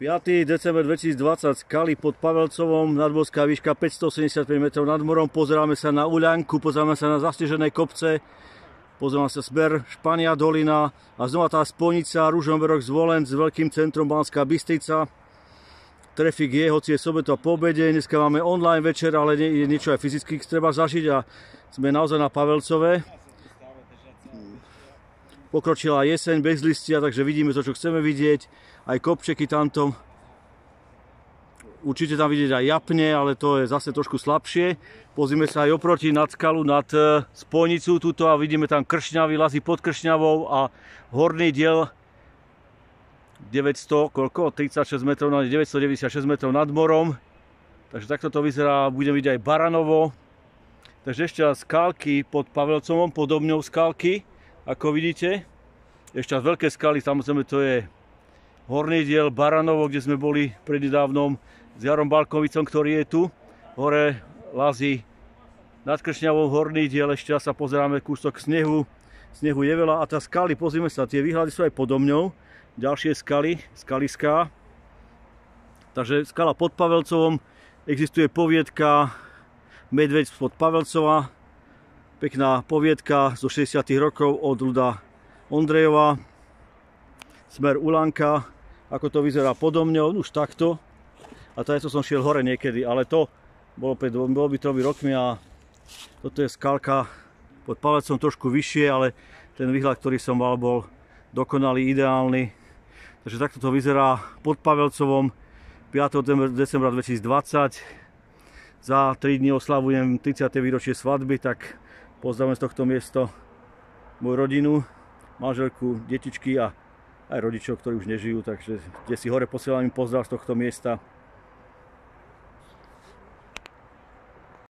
5. december 2020, skaly pod Pavelcovom, nadmorská výška 585 metrov nad morom, pozeráme sa na Uľanku, pozeráme sa na zastežené kopce, pozeráme sa smer Špania dolina a znova tá spojnica Ružomberok zvolen s veľkým centrom Banská Bystrica. Trafik je, hoci je sobeto po obede, dneska máme online večer, ale je niečo aj fyzicky treba zažiť a sme naozaj na Pavelcove. Pokročila jeseň bez listia, takže vidíme to, čo chceme vidieť aj kopčeky tamto. Určite tam vidieť aj japne, ale to je zase trošku slabšie. Pozrime sa aj oproti nad skalu, nad e, spojnicu tuto a vidíme tam kršňavy, lazy pod kršňavou a horný diel 900, koľko? 36 metrov, 996 metrov nad morom. Takže takto to vyzerá, budeme vidieť aj Baranovo. Takže ešte raz skalky pod Pavelcovom, podobňou skalky, ako vidíte. Ešte veľké skaly, samozrejme to je horný diel Baranovo, kde sme boli prednedávnom s Jarom Balkovicom, ktorý je tu. Hore lazí nad Kršňavou horný diel, ešte sa pozeráme kúsok snehu. Snehu je veľa a tá skaly, pozrime sa, tie výhľady sú aj podo mňou. Ďalšie skaly, skaliská. Takže skala pod Pavelcovom, existuje poviedka Medveď pod Pavelcova, pekná poviedka zo 60 rokov od Luda Ondrejova, smer Ulanka, ako to vyzerá podo už takto. A to som šiel hore niekedy, ale to bolo pred dvomi tromi rokmi a toto je skalka pod palecom trošku vyššie, ale ten výhľad, ktorý som mal, bol dokonalý, ideálny. Takže takto to vyzerá pod Pavelcovom 5. decembra 2020. Za 3 dní oslavujem 30. výročie svadby, tak pozdravujem z tohto miesto moju rodinu, manželku, detičky a aj rodičov, ktorí už nežijú, takže kde si hore posielam im pozdrav z tohto miesta.